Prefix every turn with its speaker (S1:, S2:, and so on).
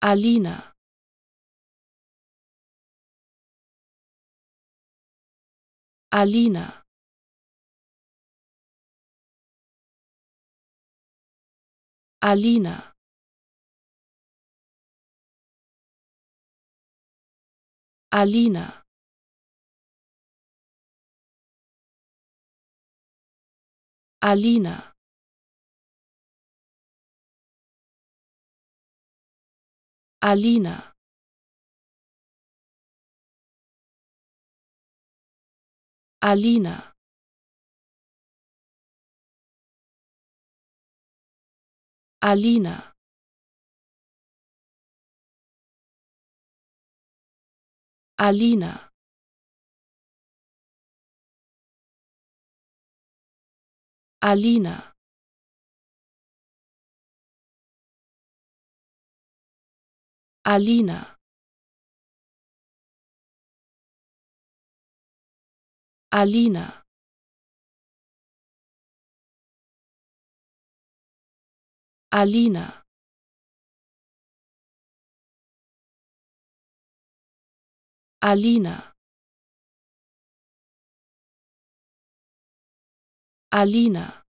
S1: Alina. Alina. Alina. Alina. Alina Alina. Alina. Alina. Alina. Alina Alina. Alina. Alina. Alina. Alina